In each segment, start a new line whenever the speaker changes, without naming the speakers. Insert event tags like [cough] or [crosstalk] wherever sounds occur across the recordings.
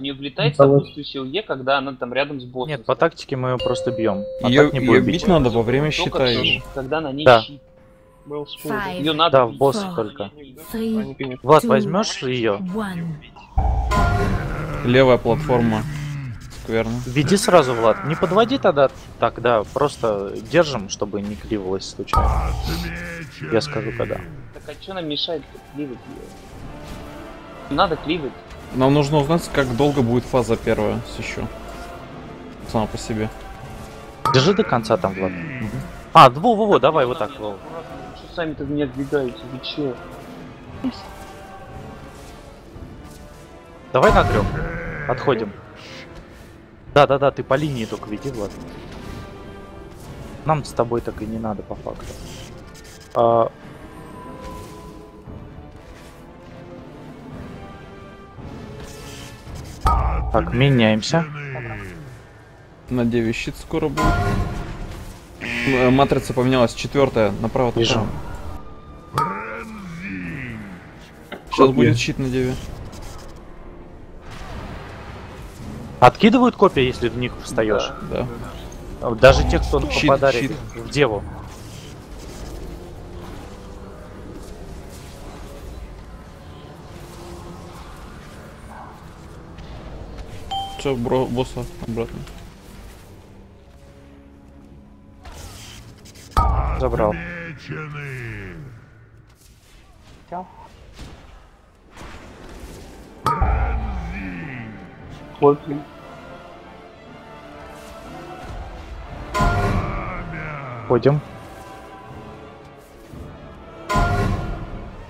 Не влетает в
Удалось.
сопутствующую сил Е, когда она там рядом с боссом.
Нет, по тактике мы ее просто бьем. А
Ее,
так не
ее
будем
бить надо во время щита.
Когда на ней
Да.
щит. Ее надо
Да, в босса только. Влад, возьмешь ее?
Левая платформа. Скверно.
Веди сразу, Влад. Не подводи тогда так, да, просто держим, чтобы не кливалось случайно. Я скажу когда.
Так а что нам мешает кливать ее? Надо кливать.
Нам нужно узнать, как долго будет фаза первая еще. Сама по себе.
Держи до конца там, Влад. А, во, во, во, давай вот так.
Что сами-то меня двигаете? Вы че?
Давай на трех. Отходим. Да, да, да, ты по линии только веди, Влад. Нам с тобой так и не надо по факту. А, Так, меняемся.
На 9 щит скоро будет. Э, Матрица поменялась, четвертая, направо
Вижу.
Сейчас будет щит на 9.
Откидывают копии, если в них встаешь.
Да.
Даже те, кто
Щит,
попадает
щит.
в деву.
Все, бро, босса обратно.
Забрал.
Хлопья.
Ходим.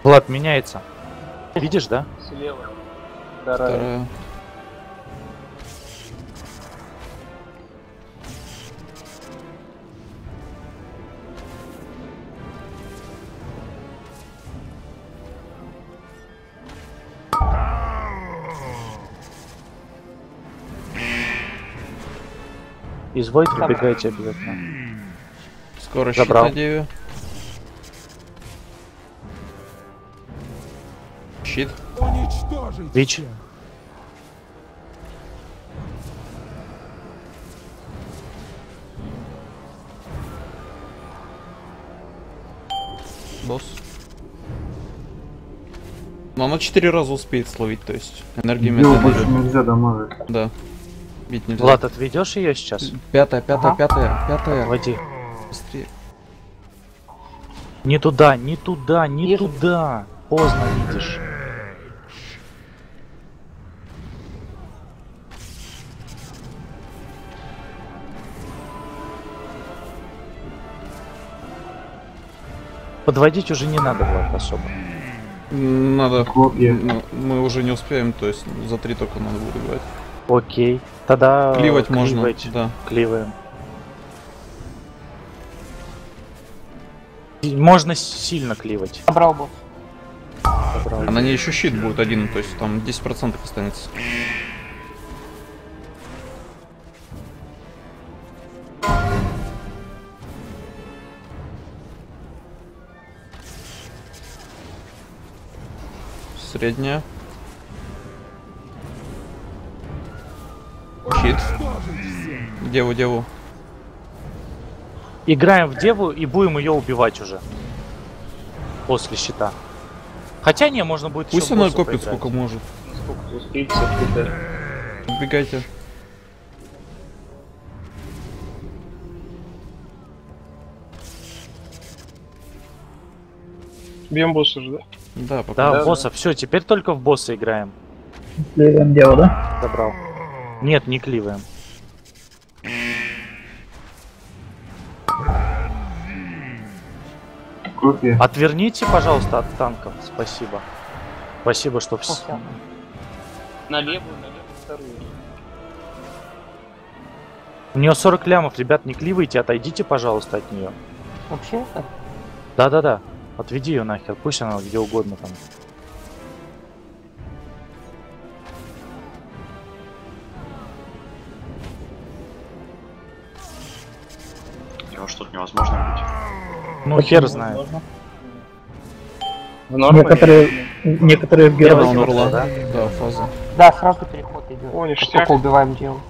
Влад меняется. Видишь, да?
Слева. Вторая.
Вторая.
Извольте, пробегайте обязательно.
Скоро щит
Забрал.
на 9. Щит.
Вич.
Босс. Но она 4 раза успеет словить, то есть энергия
Его больше нельзя дамажить.
Да. Бить нельзя.
Влад, отведешь ее сейчас?
Пятая, пятая,
Ага.
пятая, пятая.
Отводи.
Быстрее.
Не туда, не туда, не туда. Поздно видишь. Подводить уже не надо, Влад, особо.
Надо. М, Мы уже не успеем, то есть за три только надо будет играть.
Окей. Тогда
Кливать можно.
кливать.
Да.
Кливаем. Можно сильно кливать.
Забрал босс.
Забрал.
А на ней еще щит будет один, то есть там 10% останется. Средняя. Щит. Деву, деву.
Играем в деву и будем ее убивать уже. После щита. Хотя не, можно будет
Пусть она копит
поиграть.
сколько может.
Сколько?
Убегайте.
Бьем босса же, да?
Да, пока.
Да,
Да,
босса, все, теперь только в босса играем.
Кливаем дело, да?
Забрал. Нет, не кливаем.
Копия.
Отверните, пожалуйста, от танков. Спасибо. Спасибо, что вс...
На левую, на левую, вторую.
У нее 40 лямов, ребят, не кливайте, отойдите, пожалуйста, от нее.
Вообще?
Да-да-да. Отведи ее нахер, пусть она где угодно там.
Его что-то невозможно убить.
Ну, хер знает.
В норме?
Некоторые, некоторые в героях
Она умерла.
да?
Да, фаза.
Да, сразу переход идет.
О,
Как
ништяк.
только убиваем дело.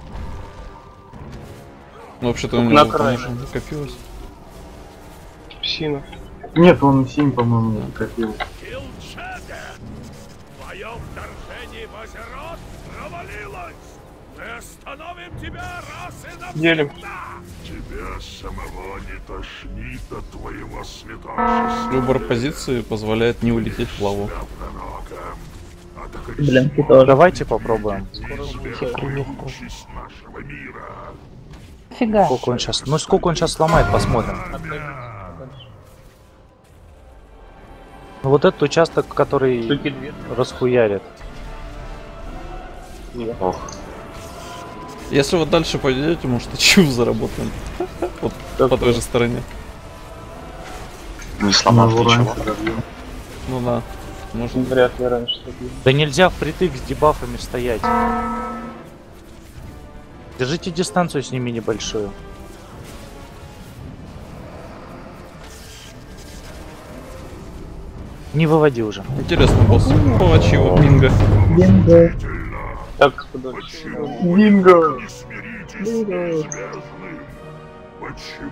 Ну, вообще-то у
крайне.
конечно, накопилось.
Псина.
Нет, он 7, по-моему, не копил.
Твое вторжение в озерот провалилось! Мы остановим тебя раз и навсегда!
Делим.
Тебя самого не тошнит от твоего святошества,
Выбор позиции позволяет не улететь в лаву.
Блин, ты тоже.
Давайте попробуем.
Фига.
Сколько он сейчас. Ну сколько он сейчас сломает, посмотрим. Ну, вот этот участок, который расхуярит.
Ох,
Если вы дальше пойдете, может, очив заработаем. [laughs] Вот по той же стороне.
не сломав
Могу
ничего.
Ну да. Может,
Вряд ли раньше такие.
Да нельзя впритык с дебафами стоять. Держите дистанцию с ними небольшую. Не выводи уже.
интересный босс. По ачиву, бинго.
Бинго.
Так,
с неизвестным. Почему